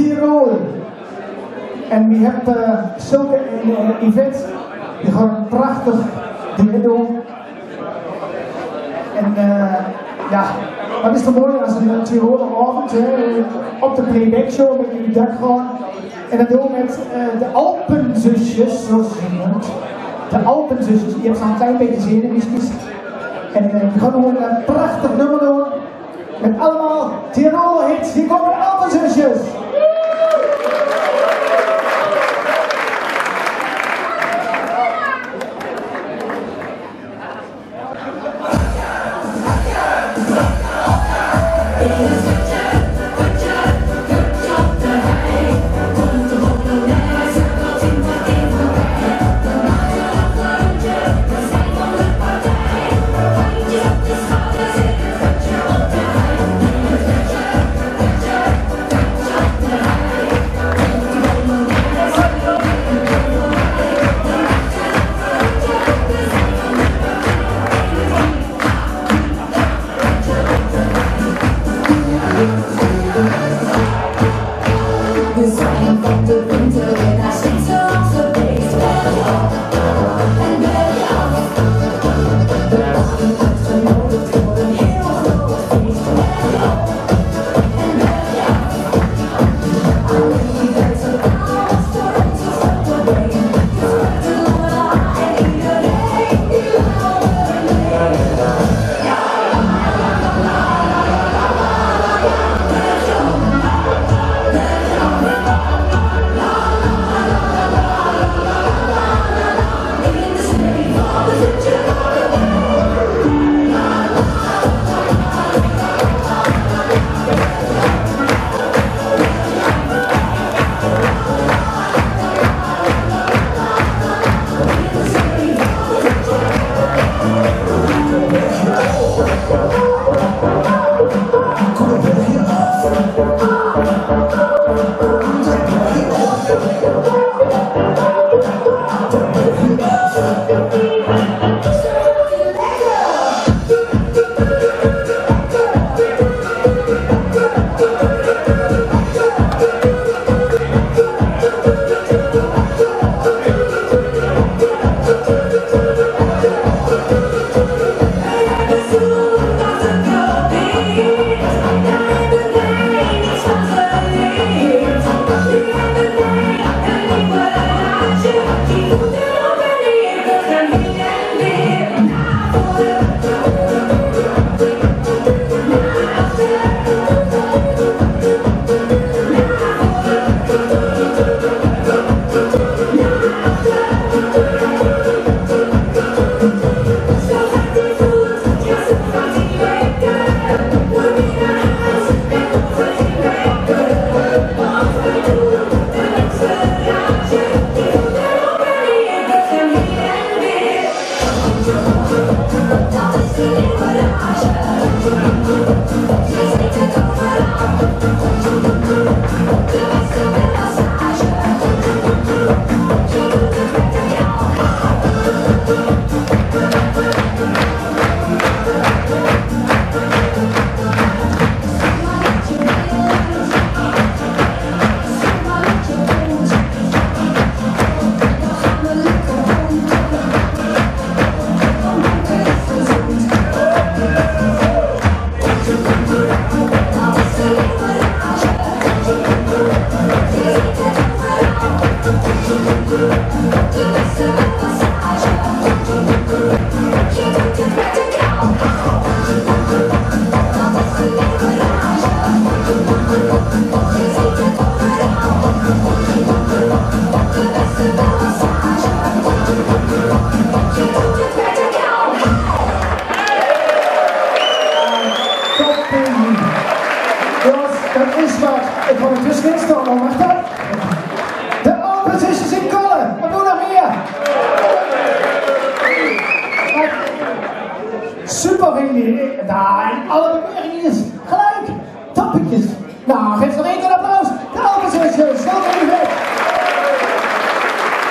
Tirol. En wie hebt uh, zulke uh, events, die gewoon prachtig dingen doen. En uh, ja, wat is er mooi als een Tiroler avond, hè, op de playback show met jullie dak gewoon. En dat doen we met de Alpenzusjes, zoals ze genoemd. De Alpenzusjes, ze al een klein beetje zin in, En we gaan gewoon een prachtig nummer doen. Met allemaal Tiroler hits. Hier komen so, the so. Nou, en alle bewegingen gelijk. Tappetjes. Nou, geef nog één